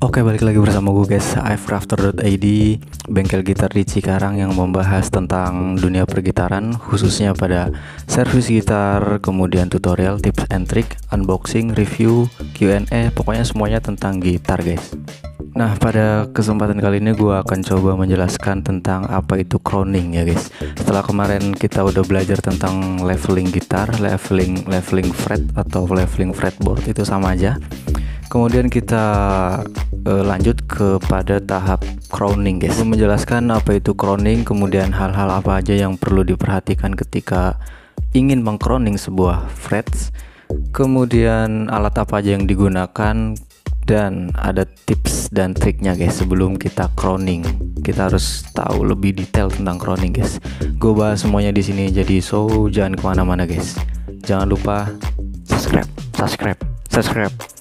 Oke balik lagi bersama gue guys. iFrafter.id Bengkel gitar di Cikarang yang membahas tentang dunia pergitaran Khususnya pada servis gitar Kemudian tutorial, tips and trick Unboxing, review, Q&A Pokoknya semuanya tentang gitar guys. Nah pada kesempatan kali ini gue akan coba menjelaskan tentang apa itu crowning ya guys. Setelah kemarin kita udah belajar tentang leveling gitar Leveling, leveling fret atau leveling fretboard itu sama aja. Kemudian kita uh, lanjut kepada tahap crowning guys. menjelaskan apa itu crowning, kemudian hal-hal apa aja yang perlu diperhatikan ketika ingin mengcrowning sebuah frets. Kemudian alat apa aja yang digunakan dan ada tips dan triknya guys sebelum kita crowning. Kita harus tahu lebih detail tentang crowning guys. Gue bahas semuanya di sini jadi so jangan ke mana-mana guys. Jangan lupa subscribe, subscribe, subscribe.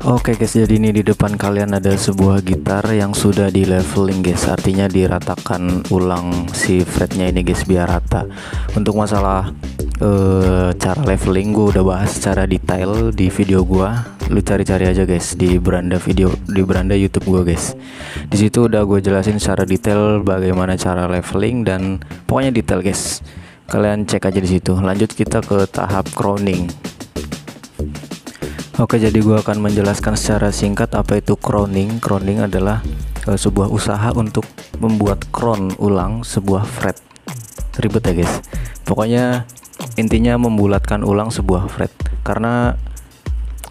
Oke guys, jadi ini di depan kalian ada sebuah gitar yang sudah di leveling guys, artinya diratakan ulang si fretnya ini guys biar rata. Untuk masalah uh, cara leveling gue udah bahas secara detail di video gue. Lu cari-cari aja guys di beranda video di beranda YouTube gue guys. Di situ udah gue jelasin secara detail bagaimana cara leveling dan pokoknya detail guys. Kalian cek aja di situ. Lanjut kita ke tahap crowning. Oke, jadi gue akan menjelaskan secara singkat apa itu crowning. Crowning adalah uh, sebuah usaha untuk membuat crown ulang sebuah fret. Ribet ya guys. Pokoknya intinya membulatkan ulang sebuah fret. Karena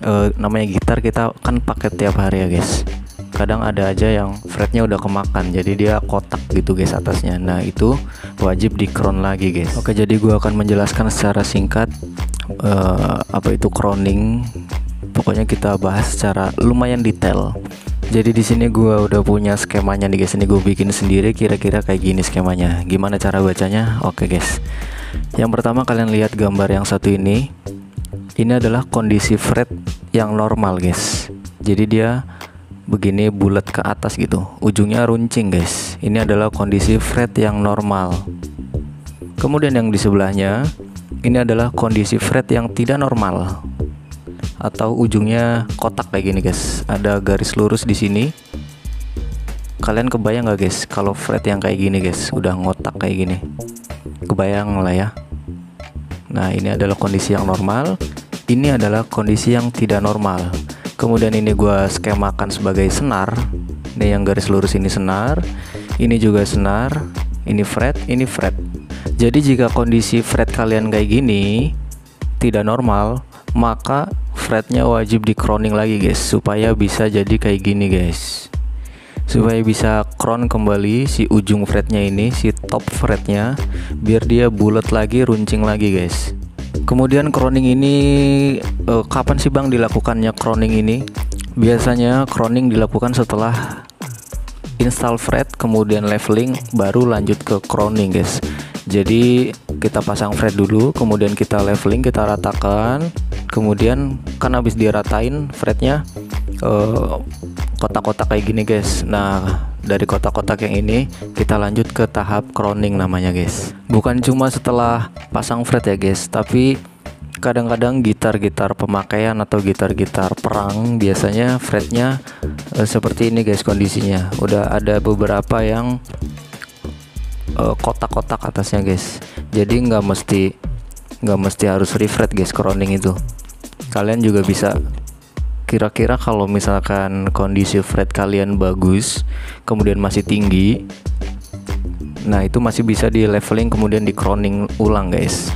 uh, namanya gitar kita kan pakai tiap hari ya guys. Kadang ada aja yang fretnya udah kemakan, jadi dia kotak gitu guys atasnya. Nah itu wajib di crown lagi guys. Oke, jadi gue akan menjelaskan secara singkat uh, apa itu crowning pokoknya kita bahas secara lumayan detail. Jadi di sini gue udah punya skemanya nih guys. Ini gue bikin sendiri kira-kira kayak gini skemanya. Gimana cara bacanya? Oke guys. Yang pertama kalian lihat gambar yang satu ini. Ini adalah kondisi fret yang normal guys. Jadi dia begini bulat ke atas gitu. Ujungnya runcing guys. Ini adalah kondisi fret yang normal. Kemudian yang di sebelahnya ini adalah kondisi fret yang tidak normal atau ujungnya kotak kayak gini guys. Ada garis lurus di sini. Kalian kebayang nggak guys kalau fret yang kayak gini guys udah ngotak kayak gini? Kebayang lah ya. Nah ini adalah kondisi yang normal. Ini adalah kondisi yang tidak normal. Kemudian ini gue skemakan sebagai senar. Ini yang garis lurus ini senar. Ini juga senar. Ini fret ini fret. Jadi jika kondisi fret kalian kayak gini tidak normal maka fretnya wajib di crowning lagi guys supaya bisa jadi kayak gini guys. Supaya bisa crown kembali si ujung fretnya ini si top fretnya biar dia bulat lagi runcing lagi guys. Kemudian crowning ini uh, kapan sih bang dilakukannya crowning ini? Biasanya crowning dilakukan setelah install fret kemudian leveling baru lanjut ke crowning guys. Jadi kita pasang fret dulu kemudian kita leveling kita ratakan kemudian kan habis diratain fretnya uh, kotak-kotak kayak gini guys. Nah dari kotak-kotak yang ini kita lanjut ke tahap crowning namanya guys. Bukan cuma setelah pasang fret ya guys tapi kadang-kadang gitar-gitar pemakaian atau gitar-gitar perang biasanya fretnya uh, seperti ini guys kondisinya. Udah ada beberapa yang Eh, kotak-kotak uh, atasnya guys. Jadi nggak mesti nggak mesti harus refret guys crowning itu kalian juga bisa kira-kira kalau misalkan kondisi fret kalian bagus kemudian masih tinggi nah itu masih bisa di leveling kemudian di crowning ulang guys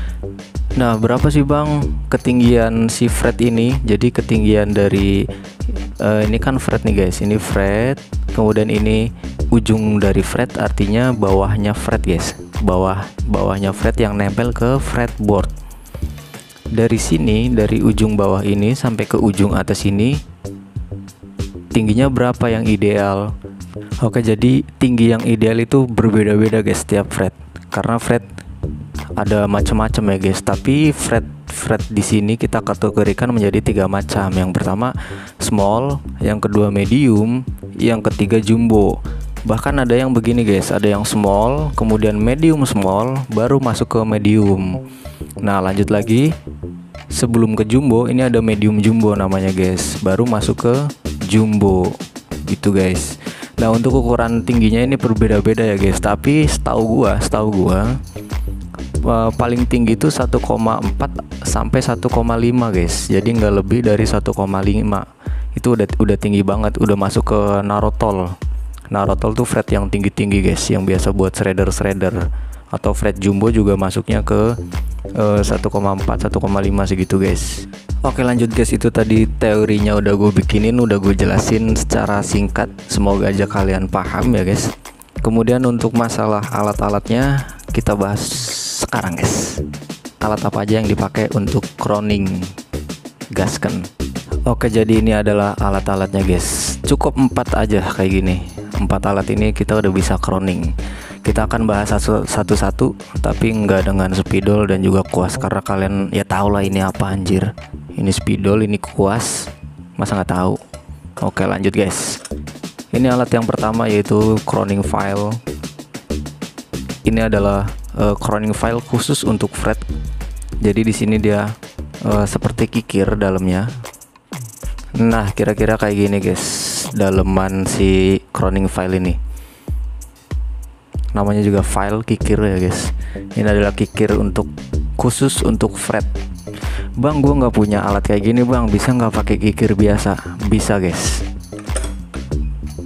Nah, berapa sih Bang ketinggian si fret ini? Jadi ketinggian dari uh, ini kan fret nih guys. Ini fret, kemudian ini ujung dari fret artinya bawahnya fret guys bawah bawahnya fret yang nempel ke fretboard. Dari sini dari ujung bawah ini sampai ke ujung atas ini tingginya berapa yang ideal? Oke jadi tinggi yang ideal itu berbeda-beda guys setiap fret. Karena fret ada macam-macam ya guys. Tapi fret fret di sini kita kategorikan menjadi tiga macam. Yang pertama small yang kedua medium yang ketiga jumbo bahkan ada yang begini guys. Ada yang small kemudian medium small baru masuk ke medium. Nah lanjut lagi. Sebelum ke jumbo ini ada medium jumbo namanya guys. Baru masuk ke jumbo. Gitu guys. Nah untuk ukuran tingginya ini berbeda-beda ya guys. Tapi setahu gua setahu gua uh, paling tinggi itu 1,4 sampai 1,5 guys. Jadi nggak lebih dari 1,5 itu udah udah tinggi banget. Udah masuk ke narotol narotol tuh fret yang tinggi-tinggi guys yang biasa buat shredder-shredder. Atau fret jumbo juga masuknya ke uh, 1,4 1,5 segitu guys. Oke lanjut guys. Itu tadi teorinya udah gue bikinin udah gue jelasin secara singkat. Semoga aja kalian paham ya guys. Kemudian untuk masalah alat-alatnya kita bahas sekarang guys. Alat apa aja yang dipakai untuk croning gasken Oke jadi ini adalah alat-alatnya guys. Cukup empat aja kayak gini empat alat ini kita udah bisa croning kita akan bahas satu-satu tapi nggak dengan spidol dan juga kuas karena kalian ya tau lah ini apa anjir. Ini spidol ini kuas. Masa nggak tahu? Oke lanjut guys. Ini alat yang pertama yaitu crowning file. Ini adalah uh, crowning file khusus untuk fret jadi di sini dia uh, seperti kikir dalamnya. Nah kira-kira kayak gini guys daleman si crowning file ini. Namanya juga file kikir ya guys. Ini adalah kikir untuk khusus untuk fret. Bang gue nggak punya alat kayak gini bang. Bisa nggak pakai kikir biasa? Bisa guys.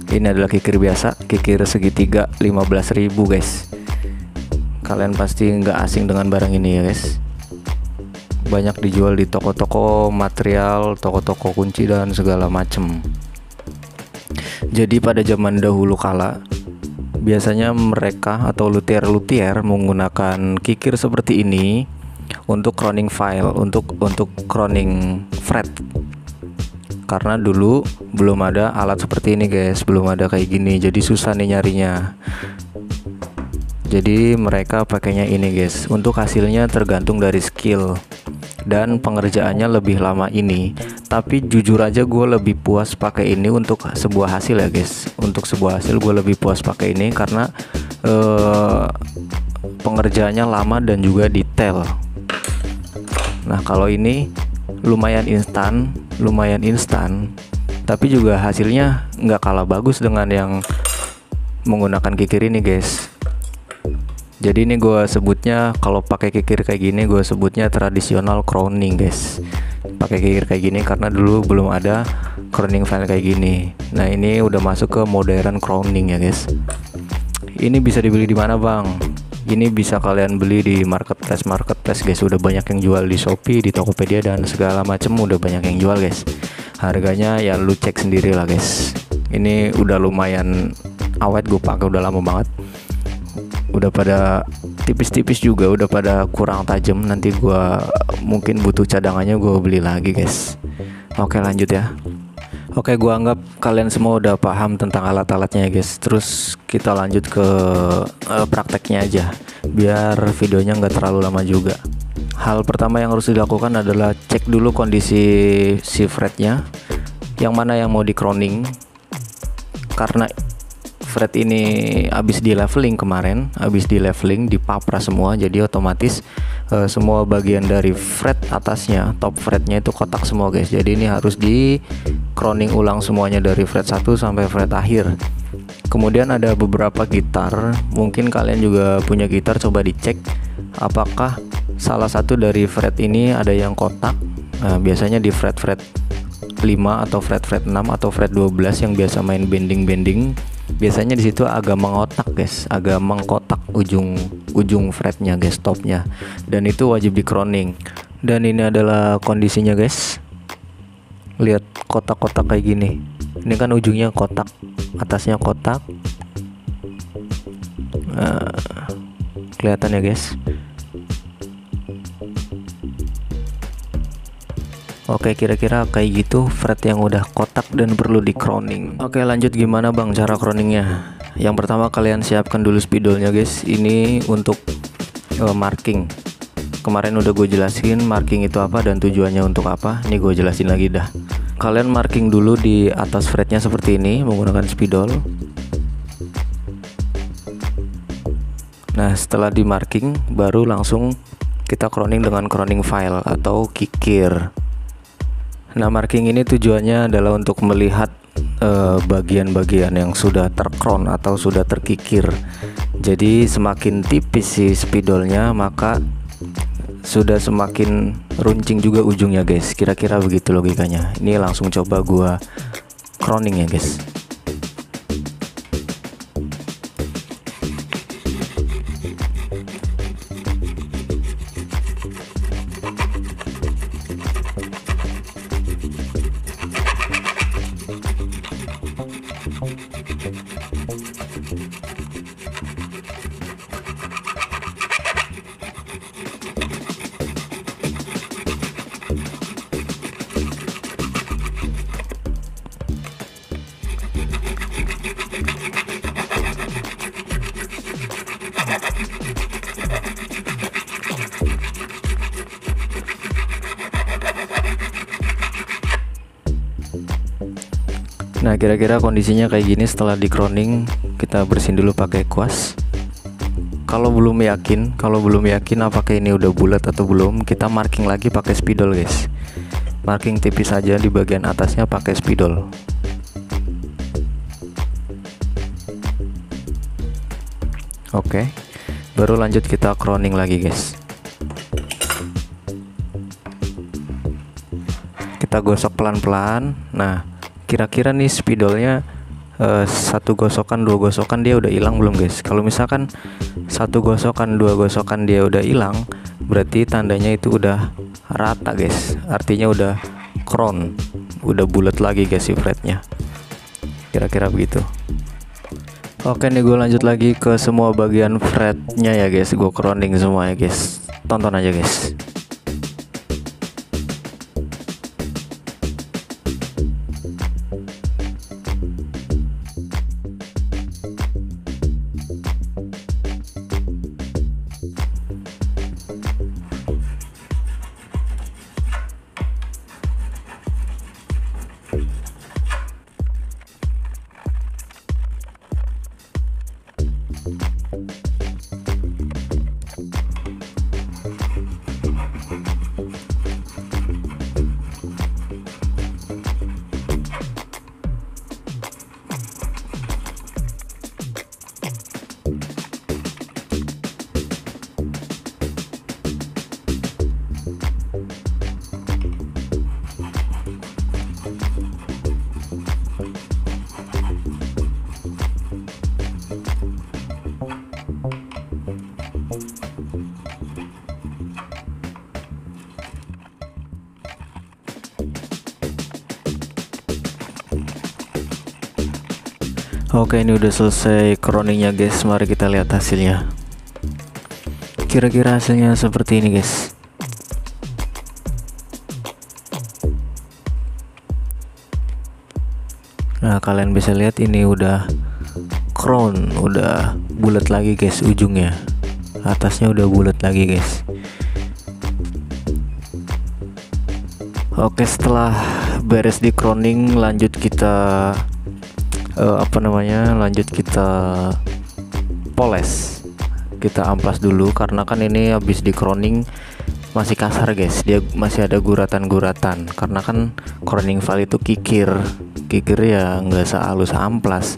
Ini adalah kikir biasa kikir segitiga 15.000 guys. Kalian pasti nggak asing dengan barang ini ya guys. Banyak dijual di toko-toko material toko-toko kunci dan segala macem jadi pada zaman dahulu kala biasanya mereka atau luthier-luthier menggunakan kikir seperti ini untuk crowning file untuk untuk crowning fret. Karena dulu belum ada alat seperti ini guys. Belum ada kayak gini jadi susah nih nyarinya. Jadi mereka pakainya ini guys. Untuk hasilnya tergantung dari skill dan pengerjaannya lebih lama ini. Tapi jujur aja gue lebih puas pakai ini untuk sebuah hasil ya guys. Untuk sebuah hasil gue lebih puas pakai ini karena uh, pengerjaannya lama dan juga detail. Nah kalau ini lumayan instan lumayan instan tapi juga hasilnya nggak kalah bagus dengan yang menggunakan kikir ini guys jadi ini gue sebutnya kalau pakai kikir kayak gini gue sebutnya tradisional crowning guys. Pakai kikir kayak gini karena dulu belum ada crowning file kayak gini. Nah ini udah masuk ke modern crowning ya guys. Ini bisa dibeli di mana bang? Ini bisa kalian beli di marketplace marketplace guys. Udah banyak yang jual di shopee di tokopedia dan segala macem udah banyak yang jual guys. Harganya ya lu cek sendiri lah guys. Ini udah lumayan awet gue pakai udah lama banget udah pada tipis-tipis juga udah pada kurang tajam nanti gua mungkin butuh cadangannya gue beli lagi guys oke lanjut ya Oke, gua anggap kalian semua udah paham tentang alat-alatnya ya guys. Terus kita lanjut ke uh, prakteknya aja, biar videonya nggak terlalu lama juga. Hal pertama yang harus dilakukan adalah cek dulu kondisi si fretnya, yang mana yang mau di crowning. Karena fret ini habis di leveling kemarin habis di leveling dipapra semua jadi otomatis uh, semua bagian dari fret atasnya top fretnya itu kotak semua guys. Jadi ini harus di crowning ulang semuanya dari fret 1 sampai fret akhir. Kemudian ada beberapa gitar. Mungkin kalian juga punya gitar coba dicek. Apakah salah satu dari fret ini ada yang kotak? Nah, biasanya di fret-fret 5 atau fret-fret 6 atau fret 12 yang biasa main bending-bending biasanya di situ agak mengotak guys. Agak mengkotak ujung ujung fretnya guys topnya. Dan itu wajib di crowning dan ini adalah kondisinya guys. Lihat kotak-kotak kayak gini. Ini kan ujungnya kotak atasnya kotak. Uh, kelihatan ya guys Oke kira-kira kayak gitu fret yang udah kotak dan perlu di crowning Oke lanjut gimana bang cara crowningnya? Yang pertama kalian siapkan dulu spidolnya guys. Ini untuk uh, marking. Kemarin udah gue jelasin marking itu apa dan tujuannya untuk apa. Ini gue jelasin lagi dah. Kalian marking dulu di atas fretnya seperti ini menggunakan spidol. Nah setelah di marking baru langsung kita crowning dengan crowning file atau kikir Nah, marking ini tujuannya adalah untuk melihat eh, bagian-bagian uh, yang sudah terkron atau sudah terkikir. Jadi semakin tipis si spidolnya maka sudah semakin runcing juga ujungnya guys. Kira-kira begitu logikanya. Ini langsung coba gua croning ya guys Nah kira-kira kondisinya kayak gini setelah di crowning kita bersihin dulu pakai kuas. Kalau belum yakin, kalau belum yakin apakah ini udah bulat atau belum, kita marking lagi pakai spidol guys. Marking tipis saja di bagian atasnya pakai spidol. Oke, baru lanjut kita crowning lagi guys. Kita gosok pelan-pelan. Nah, kira-kira nih spidolnya uh, satu gosokan dua gosokan dia udah hilang belum guys? Kalau misalkan satu gosokan dua gosokan dia udah hilang berarti tandanya itu udah rata guys. Artinya udah crown udah bulat lagi guys si fretnya kira-kira begitu. Oke nih gue lanjut lagi ke semua bagian fretnya ya guys. Gue crowning semua ya guys. Tonton aja guys Oke ini udah selesai croningnya guys. Mari kita lihat hasilnya. Kira-kira hasilnya seperti ini guys. Nah kalian bisa lihat ini udah crown Udah bulat lagi guys ujungnya. Atasnya udah bulat lagi guys. Oke setelah beres di crowning lanjut kita uh, apa namanya lanjut kita poles. Kita amplas dulu karena kan ini habis di crowning masih kasar guys. Dia masih ada guratan-guratan. Karena kan crowning file itu kikir. Kikir ya nggak sehalus amplas.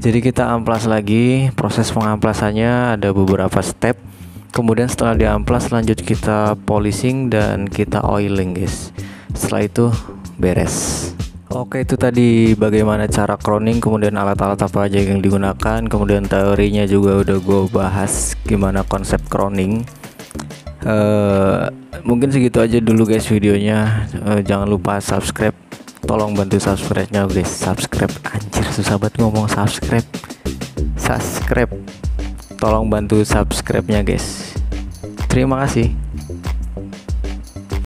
Jadi kita amplas lagi proses pengamplasannya ada beberapa step. Kemudian setelah diamplas lanjut kita polishing dan kita oiling guys. Setelah itu beres Oke itu tadi bagaimana cara crowning kemudian alat-alat apa aja yang digunakan kemudian teorinya juga udah gue bahas gimana konsep crowning. Uh, mungkin segitu aja dulu guys videonya. Uh, jangan lupa subscribe. Tolong bantu subscribe nya guys subscribe anjir susah banget ngomong subscribe. Subscribe. Tolong bantu subscribe nya guys. Terima kasih